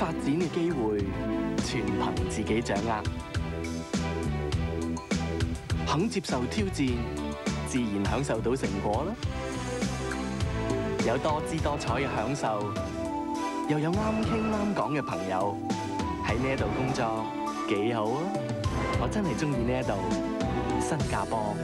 發展嘅機會全憑自己掌握，肯接受挑戰，自然享受到成果啦。有多姿多彩嘅享受，又有啱傾啱講嘅朋友喺呢度工作，幾好啊！我真係中意呢度新加坡。